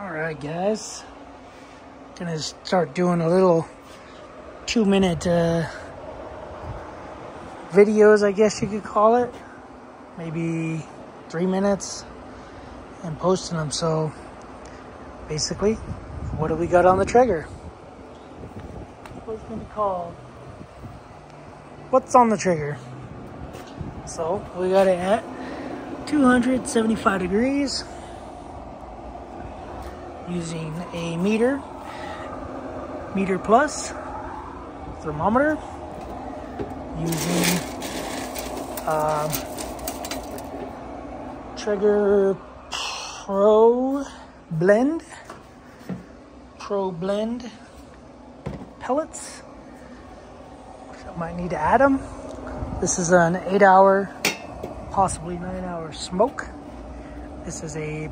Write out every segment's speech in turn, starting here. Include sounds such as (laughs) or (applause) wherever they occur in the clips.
All right, guys. Gonna start doing a little two minute uh, videos, I guess you could call it. Maybe three minutes and posting them. So basically, what do we got on the Traeger? What's gonna be called? What's on the Traeger? So we got it at 275 degrees using a meter, Meater Plus thermometer, using um, Traeger Pro Blend, Pro Blend pellets, I might need to add them. This is an eight hour, possibly nine hour smoke. This is a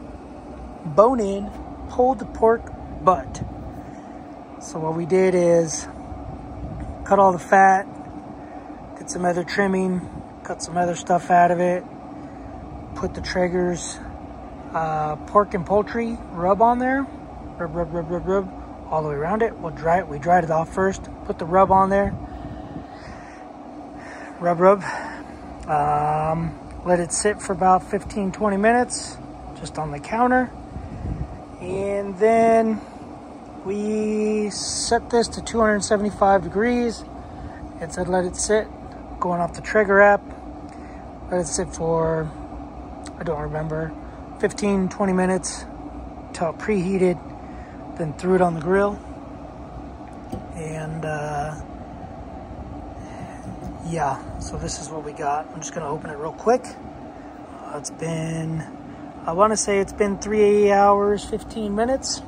bone-in pulled the pork butt. So what we did is cut all the fat, did some other trimming, cut some other stuff out of it, put the Traeger's uh, pork and poultry rub on there, rub, rub, rub, rub, rub, all the way around it. We'll dry it. We dried it off first, put the rub on there, rub, rub. Um, let it sit for about 15, 20 minutes, just on the counter. And then we set this to 275 degrees. and said let it sit, going off the Traeger app. Let it sit for, I don't remember, 15, 20 minutes until it preheated. Then threw it on the grill. And uh, yeah, so this is what we got. I'm just gonna open it real quick. Uh, it's been I want to say it's been three hours, 15 minutes.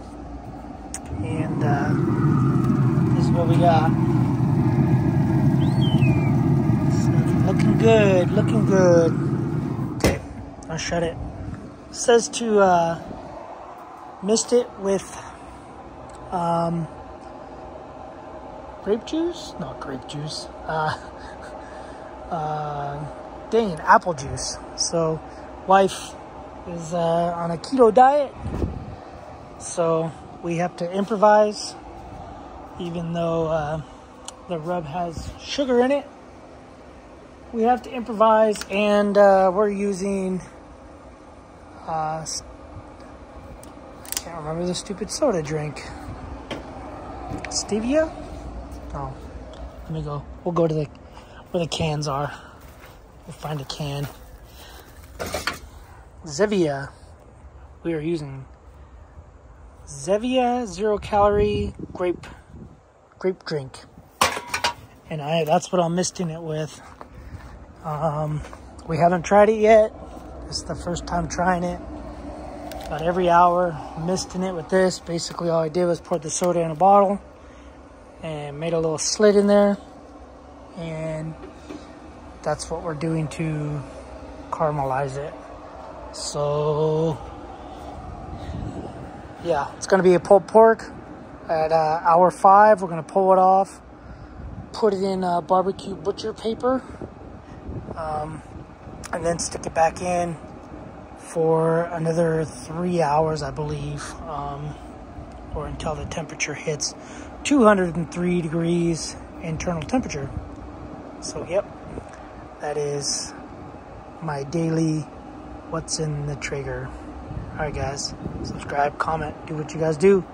And uh, this is what we got. Looking good, looking good. Okay, I'll shut it. it says to uh, mist it with um, grape juice? Not grape juice. Uh, (laughs) uh, dang, apple juice. So, wife is uh, on a keto diet. So we have to improvise, even though uh, the rub has sugar in it. We have to improvise, and uh, we're using. Uh, I can't remember the stupid soda drink. Stevia? Oh, let me go. We'll go to the where the cans are. We'll find a can. Zevia. We are using Zevia zero calorie grape grape drink, and I that's what I'm misting it with. Um, we haven't tried it yet. It's the first time trying it. About every hour, misting it with this. Basically, all I did was pour the soda in a bottle and made a little slit in there, and that's what we're doing to caramelize it. So, yeah, it's going to be a pulled pork at uh, hour five. We're going to pull it off, put it in uh, barbecue butcher paper, um, and then stick it back in for another three hours, I believe, um, or until the temperature hits 203 degrees internal temperature. So, yep, that is my daily what's in the Traeger. Alright guys, subscribe, comment, do what you guys do.